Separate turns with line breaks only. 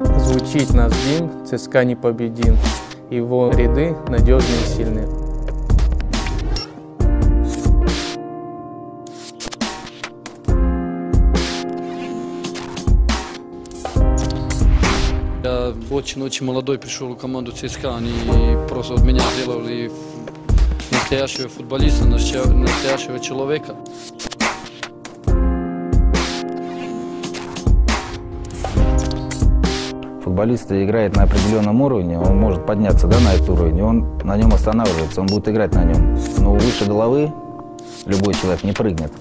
звучит наш гимн «ЦСКА непобедим». Его ряды надежные и сильные.
Я очень-очень молодой пришел в команду ЦСКА, они просто от меня сделали настоящего футболиста, настоящего человека.
Футболист играет на определенном уровне, он может подняться да, на этот уровень, он на нем останавливается, он будет играть на нем. Но выше головы любой человек не прыгнет.